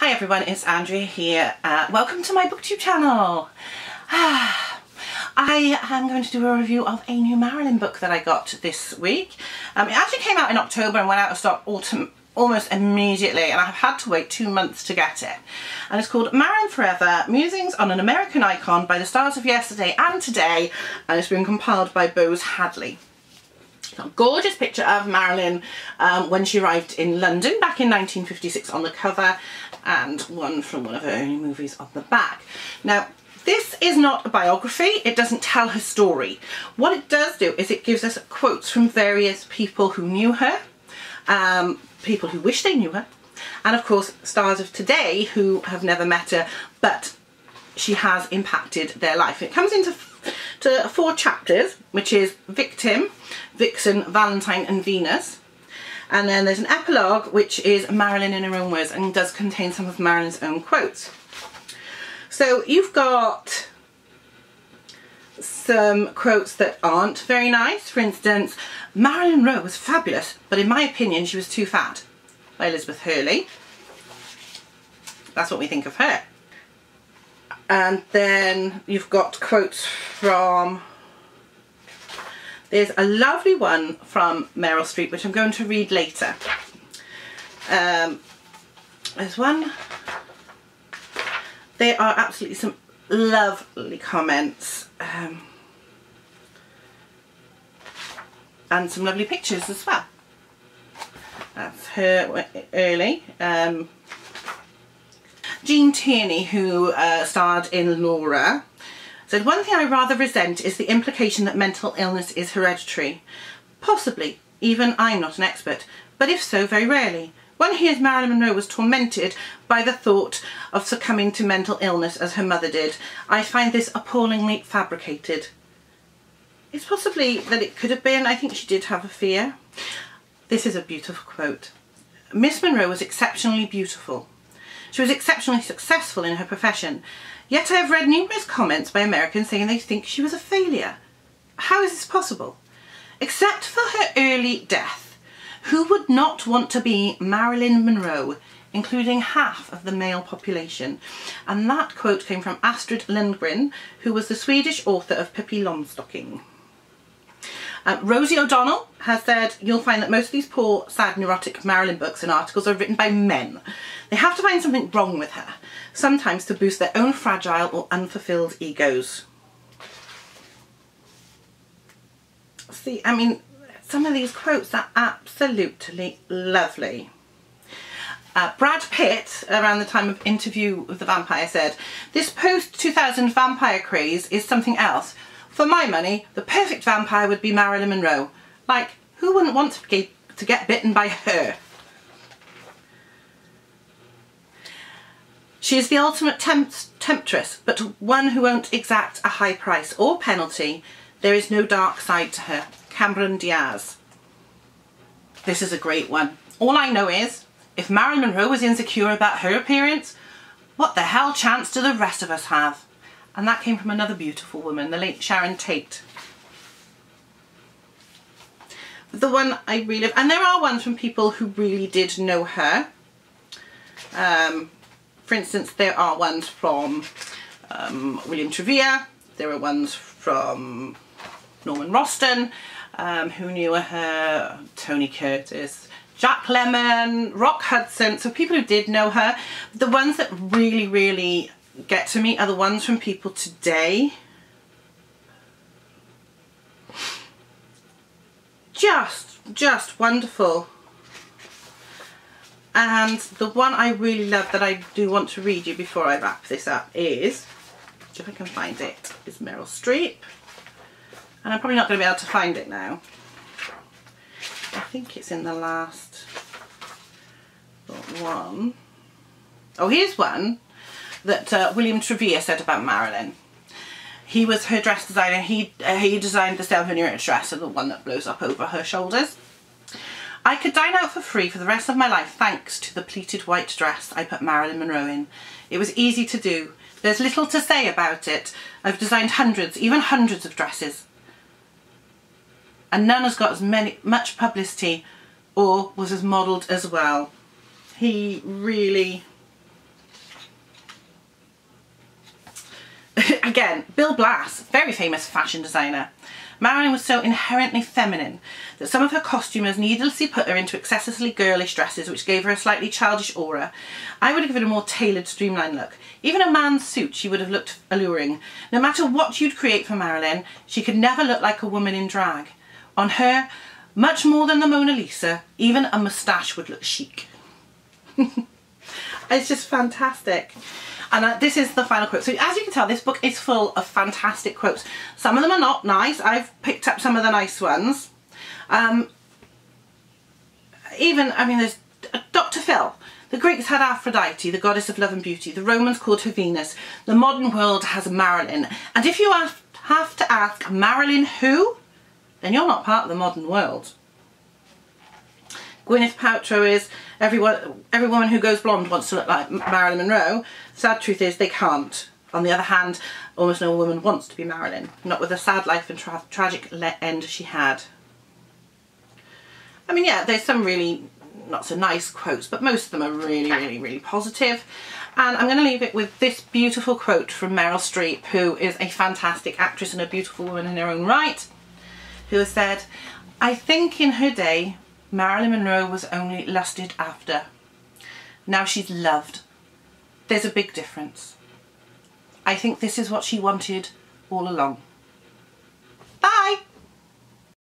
Hi everyone, it's Andrea here. Uh, welcome to my booktube channel. I am going to do a review of a new Marilyn book that I got this week. Um, it actually came out in October and went out of stock almost immediately and I've had to wait two months to get it. And it's called Marilyn Forever, Musings on an American Icon by the Stars of Yesterday and Today and it's been compiled by Boze Hadleigh gorgeous picture of Marilyn um, when she arrived in London back in 1956 on the cover and one from one of her early movies on the back. Now this is not a biography, it doesn't tell her story. What it does do is it gives us quotes from various people who knew her, um, people who wish they knew her, and of course stars of today who have never met her but she has impacted their life. It comes into to four chapters, which is Victim, Vixen, Valentine and Venus. And then there's an epilogue, which is Marilyn in her own words and does contain some of Marilyn's own quotes. So you've got some quotes that aren't very nice. For instance, Marilyn Monroe was fabulous, but in my opinion, she was too fat. By Elizabeth Hurley. That's what we think of her. And then you've got quotes from, there's a lovely one from Meryl Streep, which I'm going to read later. Um, there's one, there are absolutely some lovely comments. Um, and some lovely pictures as well. That's her early. Um, Gene Tierney, who uh, starred in Laura, said, One thing I rather resent is the implication that mental illness is hereditary. Possibly, even I'm not an expert, but if so, very rarely. One hears Marilyn Monroe was tormented by the thought of succumbing to mental illness as her mother did. I find this appallingly fabricated. It's possibly that it could have been. I think she did have a fear. This is a beautiful quote. Miss Monroe was exceptionally beautiful. She was exceptionally successful in her profession, yet I have read numerous comments by Americans saying they think she was a failure. How is this possible? Except for her early death, who would not want to be Marilyn Monroe, including half of the male population? And that quote came from Astrid Lindgren, who was the Swedish author of Pippi Longstocking. Uh, Rosie O'Donnell has said, you'll find that most of these poor, sad, neurotic Marilyn books and articles are written by men. They have to find something wrong with her, sometimes to boost their own fragile or unfulfilled egos. See, I mean, some of these quotes are absolutely lovely. Uh, Brad Pitt, around the time of Interview with the Vampire, said, This post-2000 vampire craze is something else. For my money, the perfect vampire would be Marilyn Monroe. Like, who wouldn't want to get, to get bitten by her? She is the ultimate temptress, but one who won't exact a high price or penalty. There is no dark side to her. Cameron Diaz. This is a great one. All I know is, if Marilyn Monroe was insecure about her appearance, what the hell chance do the rest of us have? And that came from another beautiful woman, the late Sharon Tate. The one I really, and there are ones from people who really did know her. Um, for instance, there are ones from um, William Trevere, there are ones from Norman Rosten, um, who knew her, Tony Curtis, Jack Lemmon, Rock Hudson, so people who did know her. The ones that really, really get to me are the ones from people today. Just, just wonderful. And the one I really love that I do want to read you before I wrap this up is, if I can find it, is Meryl Streep. And I'm probably not going to be able to find it now. I think it's in the last one. Oh, here's one that uh, William Trevere said about Marilyn. He was her dress designer. He, uh, he designed the Stelvin dress, and the one that blows up over her shoulders. I could dine out for free for the rest of my life thanks to the pleated white dress I put Marilyn Monroe in. It was easy to do. There's little to say about it. I've designed hundreds, even hundreds of dresses. And none has got as many, much publicity or was as modelled as well. He really again, Bill Blass, very famous fashion designer. Marilyn was so inherently feminine that some of her costumers needlessly put her into excessively girlish dresses which gave her a slightly childish aura. I would have given a more tailored, streamlined look. Even a man's suit, she would have looked alluring. No matter what you'd create for Marilyn, she could never look like a woman in drag. On her, much more than the Mona Lisa, even a moustache would look chic. it's just fantastic. And uh, this is the final quote. So as you can tell, this book is full of fantastic quotes. Some of them are not nice. I've picked up some of the nice ones. Um, even, I mean, there's uh, Dr. Phil. The Greeks had Aphrodite, the goddess of love and beauty. The Romans called her Venus. The modern world has Marilyn. And if you have to ask Marilyn who, then you're not part of the modern world. Gwyneth Paltrow is everyone, every woman who goes blonde wants to look like Marilyn Monroe. Sad truth is they can't. On the other hand, almost no woman wants to be Marilyn, not with the sad life and tra tragic end she had. I mean, yeah, there's some really not so nice quotes, but most of them are really, really, really positive. And I'm going to leave it with this beautiful quote from Meryl Streep, who is a fantastic actress and a beautiful woman in her own right, who has said, I think in her day, Marilyn Monroe was only lusted after. Now she's loved. There's a big difference. I think this is what she wanted all along.